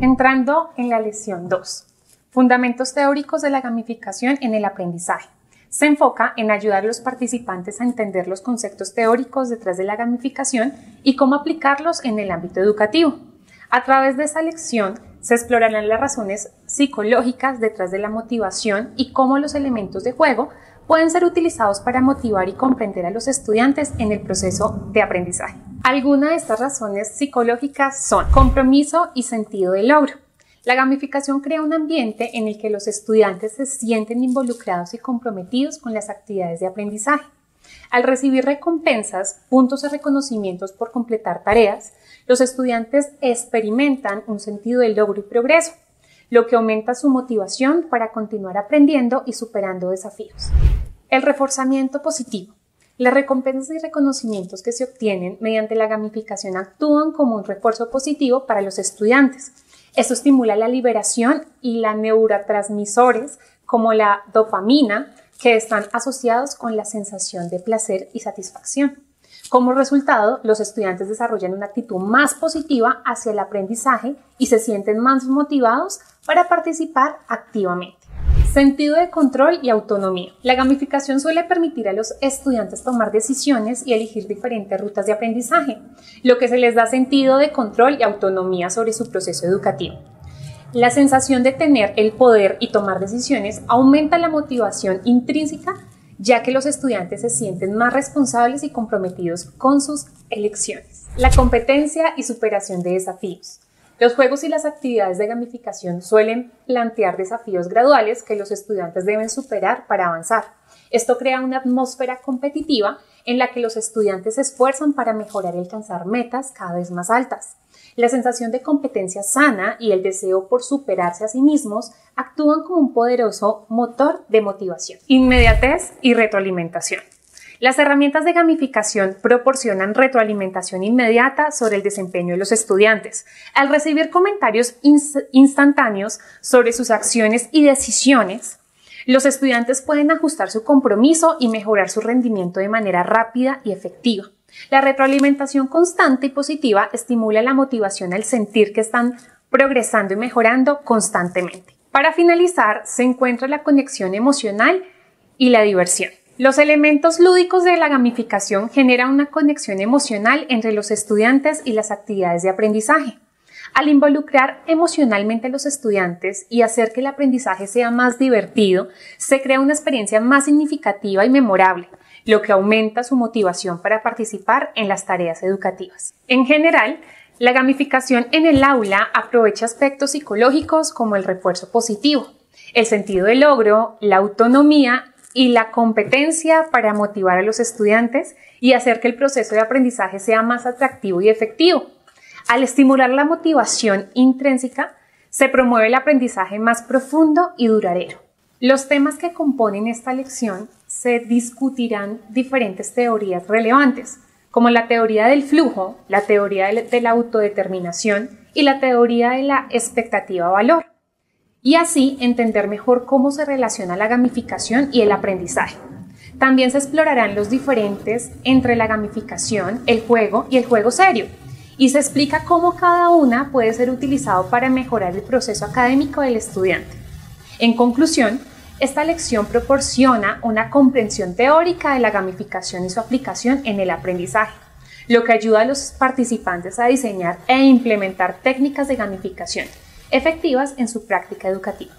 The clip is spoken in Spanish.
Entrando en la lección 2. Fundamentos teóricos de la gamificación en el aprendizaje. Se enfoca en ayudar a los participantes a entender los conceptos teóricos detrás de la gamificación y cómo aplicarlos en el ámbito educativo. A través de esta lección se explorarán las razones psicológicas detrás de la motivación y cómo los elementos de juego pueden ser utilizados para motivar y comprender a los estudiantes en el proceso de aprendizaje. Algunas de estas razones psicológicas son compromiso y sentido de logro. La gamificación crea un ambiente en el que los estudiantes se sienten involucrados y comprometidos con las actividades de aprendizaje. Al recibir recompensas, puntos de reconocimientos por completar tareas, los estudiantes experimentan un sentido de logro y progreso, lo que aumenta su motivación para continuar aprendiendo y superando desafíos. El reforzamiento positivo. Las recompensas y reconocimientos que se obtienen mediante la gamificación actúan como un refuerzo positivo para los estudiantes. Esto estimula la liberación y la neurotransmisores como la dopamina que están asociados con la sensación de placer y satisfacción. Como resultado, los estudiantes desarrollan una actitud más positiva hacia el aprendizaje y se sienten más motivados para participar activamente. Sentido de control y autonomía. La gamificación suele permitir a los estudiantes tomar decisiones y elegir diferentes rutas de aprendizaje, lo que se les da sentido de control y autonomía sobre su proceso educativo. La sensación de tener el poder y tomar decisiones aumenta la motivación intrínseca ya que los estudiantes se sienten más responsables y comprometidos con sus elecciones. La competencia y superación de desafíos. Los juegos y las actividades de gamificación suelen plantear desafíos graduales que los estudiantes deben superar para avanzar. Esto crea una atmósfera competitiva en la que los estudiantes se esfuerzan para mejorar y alcanzar metas cada vez más altas. La sensación de competencia sana y el deseo por superarse a sí mismos actúan como un poderoso motor de motivación. Inmediatez y retroalimentación. Las herramientas de gamificación proporcionan retroalimentación inmediata sobre el desempeño de los estudiantes. Al recibir comentarios instantáneos sobre sus acciones y decisiones, los estudiantes pueden ajustar su compromiso y mejorar su rendimiento de manera rápida y efectiva. La retroalimentación constante y positiva estimula la motivación al sentir que están progresando y mejorando constantemente. Para finalizar, se encuentra la conexión emocional y la diversión. Los elementos lúdicos de la gamificación generan una conexión emocional entre los estudiantes y las actividades de aprendizaje. Al involucrar emocionalmente a los estudiantes y hacer que el aprendizaje sea más divertido, se crea una experiencia más significativa y memorable, lo que aumenta su motivación para participar en las tareas educativas. En general, la gamificación en el aula aprovecha aspectos psicológicos como el refuerzo positivo, el sentido de logro, la autonomía y la competencia para motivar a los estudiantes y hacer que el proceso de aprendizaje sea más atractivo y efectivo. Al estimular la motivación intrínseca, se promueve el aprendizaje más profundo y duradero. Los temas que componen esta lección se discutirán diferentes teorías relevantes, como la teoría del flujo, la teoría de la autodeterminación y la teoría de la expectativa-valor y así entender mejor cómo se relaciona la gamificación y el aprendizaje. También se explorarán los diferentes entre la gamificación, el juego y el juego serio, y se explica cómo cada una puede ser utilizado para mejorar el proceso académico del estudiante. En conclusión, esta lección proporciona una comprensión teórica de la gamificación y su aplicación en el aprendizaje, lo que ayuda a los participantes a diseñar e implementar técnicas de gamificación efectivas en su práctica educativa.